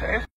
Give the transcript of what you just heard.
says